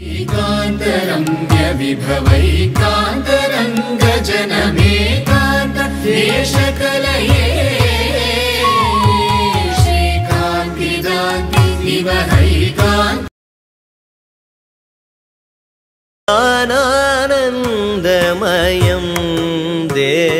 एकातरङ्गविभवैकान्तरङ्गजनमेकान्तलये का विवहैकान् कानानन्दमयं दे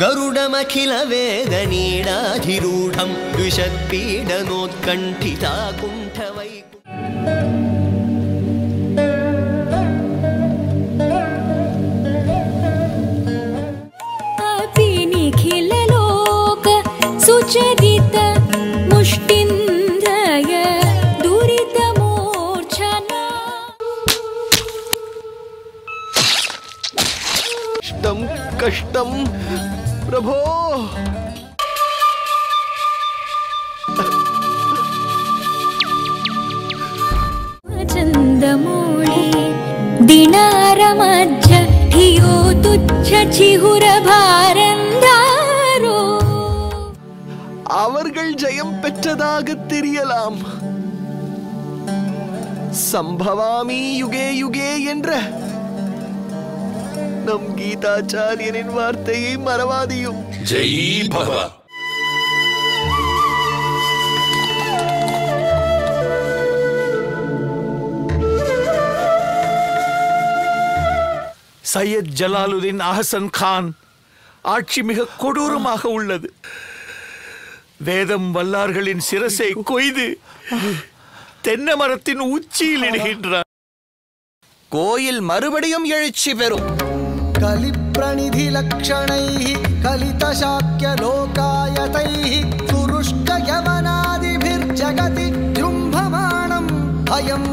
गरुडमखिलवेदनीडाधिरूढं द्विषत्पीडनोत्कण्ठिता कुण्ठवै अपि कुण्ठ सुचरि கஷ்டம் கஷ்டம். பிரபோ. चन्दमूळे दिनारमज्ज धियो तुच्छ சிகுரபாரந்தாரோ அவர்கள் ஜெயம் பெற்றதாக தெரியலாம் சம்பவாமி யுகே யுகே என்ற நம் கீதாச்சாரியனின் வார்த்தையை மறவாதியும். ஜெய் பவ சையத் ஜலாலுதீன் அஹசன் கான் ஆட்சி மிக கொடூரமாக உள்ளது. வேதம் வல்லார்களின் சிரசை கொய்து தென்னை மரத்தின் உச்சியில் இடுகின்றார். கோயில் மறுபடியும் எழுச்சி பெறும். कलिप्रणिधिलक्षणैः कलितशाक्यलोकायतैः सुरुष्टयवनादिभिर्जगति जृम्भमाणम् अयम्